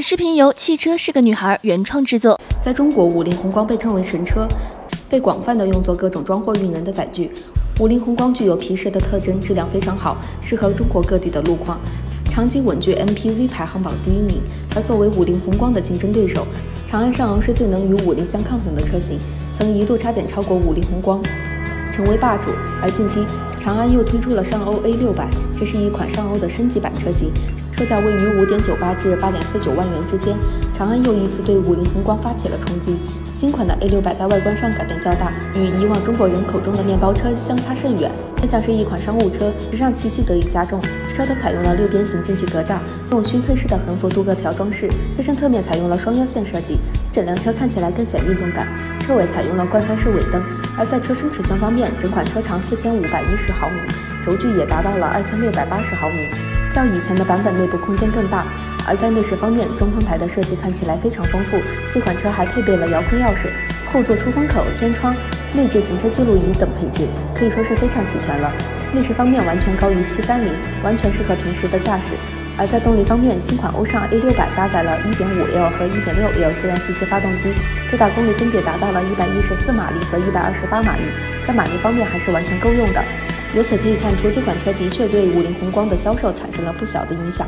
视频由汽车是个女孩原创制作。在中国，五菱宏光被称为神车，被广泛的用作各种装货运人的载具。五菱宏光具有皮实的特征，质量非常好，适合中国各地的路况，长期稳居 MPV 排行榜第一名。而作为五菱宏光的竞争对手，长安上昂是最能与五菱相抗衡的车型，曾一度差点超过五菱宏光，成为霸主。而近期，长安又推出了上欧 A 六百，这是一款上欧的升级版车型。售价位于五点九八至八点四九万元之间，长安又一次对五菱宏光发起了冲击。新款的 A 六百在外观上改变较大，与以往中国人口中的面包车相差甚远。这将是一款商务车，时尚气息得以加重。车头采用了六边形进气格栅，用熏黑式的横幅镀铬条装饰，车身侧面采用了双腰线设计，整辆车看起来更显运动感。车尾采用了贯穿式尾灯。而在车身尺寸方面，整款车长四千五百一十毫米，轴距也达到了二千六百八十毫米。较以前的版本内部空间更大，而在内饰方面，中控台的设计看起来非常丰富。这款车还配备了遥控钥匙、后座出风口、天窗、内置行车记录仪等配置，可以说是非常齐全了。内饰方面完全高于七三零，完全适合平时的驾驶。而在动力方面，新款欧尚 A 六百搭载了 1.5L 和 1.6L 自然吸气发动机，最大功率分别达到了114马力和128马力，在马力方面还是完全够用的。由此可以看出，这款车的确对五菱宏光的销售产生了不小的影响。